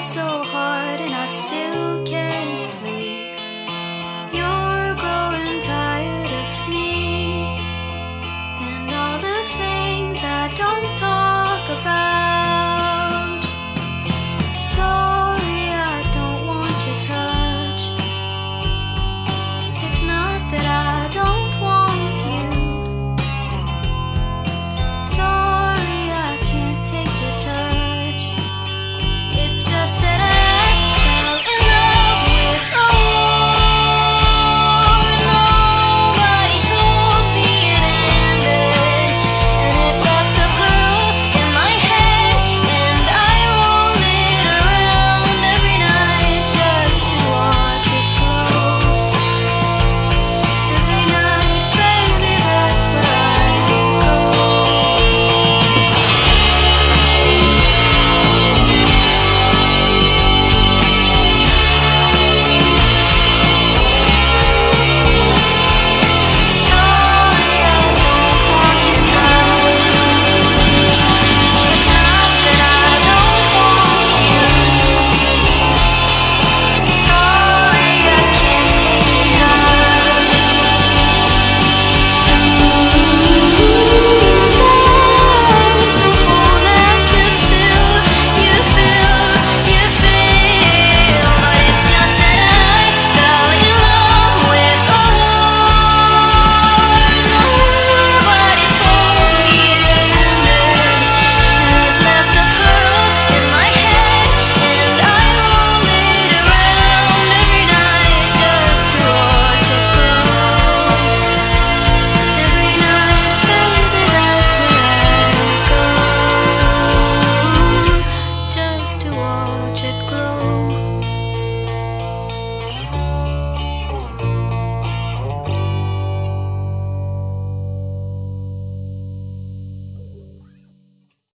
so hard and I still can't.